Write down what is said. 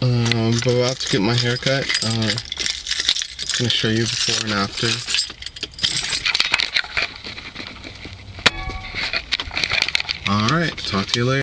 Um, I'm about to get my hair haircut. Uh, gonna show you before and after. Alright, talk to you later.